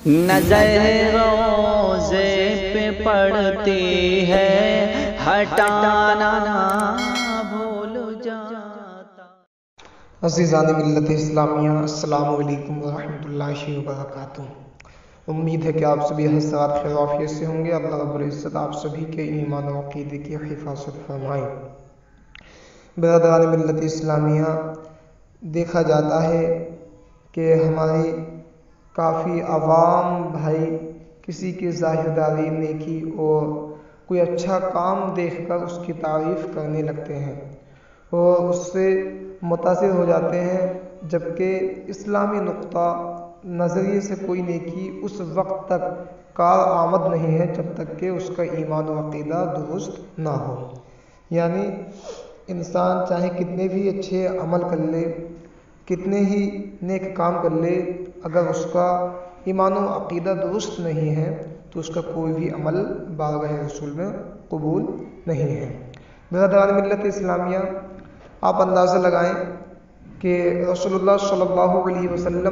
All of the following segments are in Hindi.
नज़र रोज़े पे पड़ती है, हटाना भूल जाता। अजीज़ान मिलत इस्लामिया वालेकुम वरहमतुल्लाहि वबरकातुहू। उम्मीद है कि आप सभी हजरात खैराफियत से होंगे। अल्लाह रब्बुल इज़्ज़त आप सभी के ईमान अक़ीदे की हिफाजत फरमाए। बरदरान मिलत इस्लामिया, देखा जाता है कि हमारी काफ़ी आवाम भाई किसी की ज़ाहिरदारी नेकी और कोई अच्छा काम देखकर उसकी तारीफ़ करने लगते हैं और उससे मुतासर हो जाते हैं, जबकि इस्लामी नुक्ता नज़रिए से कोई नेकी उस वक्त तक कार आमद नहीं है, जब तक कि उसका ईमान व अकीदा दुरुस्त ना हो। यानी इंसान चाहे कितने भी अच्छे अमल कर ले कितने ही नेक काम कर ले, अगर उसका ईमान अकीदा दुरुस्त नहीं है तो उसका कोई भी अमल बारगाह रसूल में कबूल नहीं है। बरदार मिलत इस्लामिया, आप अंदाज़ा लगाएँ कि रसोल्ला सल्लल्लाहु अलैहि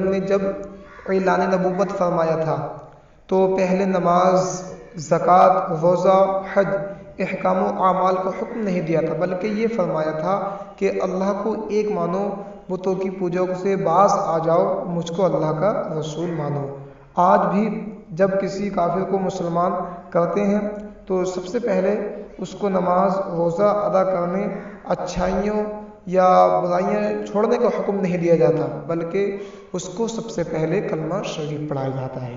ने जब ऐलान नबूबत फरमाया था तो पहले नमाज़, ज़क़़त, रोज़ा, हज अहकाम आमाल का हुक्म नहीं दिया था, बल्कि ये फरमाया था कि अल्लाह को एक मानो बुतों की पूजा से बास आ जाओ, मुझको अल्लाह का रसूल मानो। आज भी जब किसी काफिर को मुसलमान करते हैं तो सबसे पहले उसको नमाज़, रोज़ा अदा करने, अच्छाइयों या बुराइयाँ छोड़ने का हुक्म नहीं दिया जाता, बल्कि उसको सबसे पहले कलमा शरीफ पढ़ाया जाता है।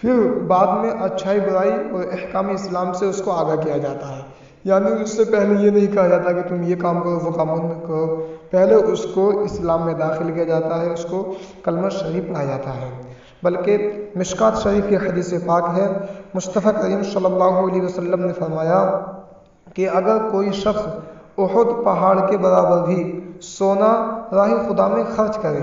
फिर बाद में अच्छाई, बुराई और अहकाम इस्लाम से उसको आगाह किया जाता है। यानी उससे पहले ये नहीं कहा जाता कि तुम ये काम करो, वो काम करो। पहले उसको इस्लाम में दाखिल किया जाता है, उसको कलमा शरीफ पढ़ाया जाता है। बल्कि मिशकात शरीफ की हदीस पाक है। मुस्तफ़ा करीम सल्लल्लाहु अलैहि वसल्लम ने फरमाया कि अगर कोई शख्स उहद पहाड़ के बराबर भी सोना राह खुदा में खर्च करे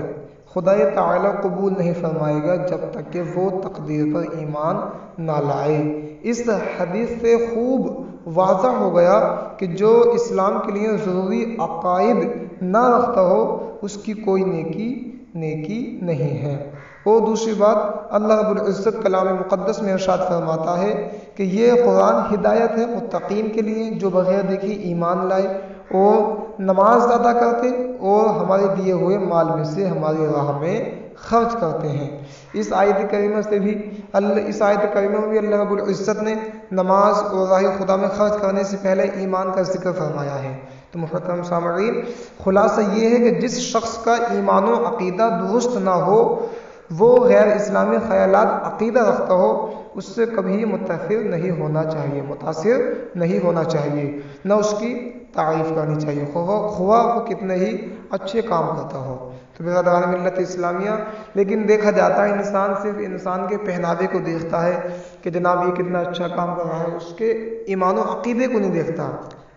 खुदा ताला कबूल नहीं फरमाएगा जब तक कि वो तकदीर पर ईमान ना लाए। इस हदीस से खूब वाजा हो गया कि जो इस्लाम के लिए ज़रूरी अकायद ना रखता हो, उसकी कोई नेकी नेकी नहीं है। और दूसरी बात, अल्लाह रब्बुल इज़्ज़त कलाम मुक़द्दस में इरशाद फरमाता है कि ये कुरान हिदायत है मुत्तकीन के लिए, जो बगैर देखे ईमान लाए और नमाज़ अदा करते और हमारे दिए हुए माल में से हमारी राह में खर्च करते हैं। इस आयत करीमा से भी अल्लाह इस आयत करीमा में भी अल्लाह रब्बुल इज़्ज़त ने नमाज़ और राह खुदा में खर्च करने से पहले ईमान का ज़िक्र फरमाया है। तो मुहतरम सामरीन। खुलासा ये है कि जिस शख्स का ईमान अकीदा दुरुस्त ना हो, वो गैर इस्लामी ख्याल अकीदा रखता हो, उससे कभी मुतफिर नहीं होना चाहिए, मुतासर नहीं होना चाहिए। न उसकी तारीफ़ करनी चाहिए। खुआ वो कितने ही अच्छे काम करता हो। तो बेहदार मिलत इस्लामिया, लेकिन देखा जाता है इंसान सिर्फ़ इंसान के पहनावे को देखता है कि जनाब ये कितना अच्छा काम कर रहा है, उसके ईमान अकीदे को नहीं देखता।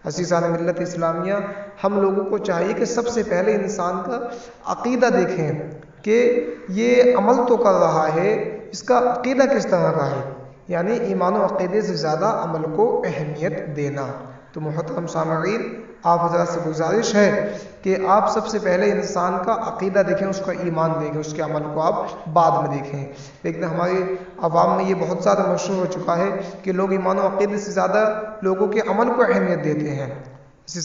हसीसान मिलत इस्लामिया, हम लोगों को चाहिए कि सबसे पहले इंसान का अकीदा देखें कि ये अमल तो कर रहा है, इसका अकीदा किस तरह का है? यानी ईमान अकीदे से ज़्यादा अमल को अहमियत देना। तो मोहतरम सामीन आप हज़ार से गुजारिश है कि आप सबसे पहले इंसान का अकीदा देखें, उसका ईमान देखें, उसके अमल को आप बाद में देखें। लेकिन हमारे आवाम में ये बहुत ज़्यादा मशहूर हो चुका है कि लोग ईमान अकीदे से ज़्यादा लोगों के अमल को अहमियत देते हैं। इसी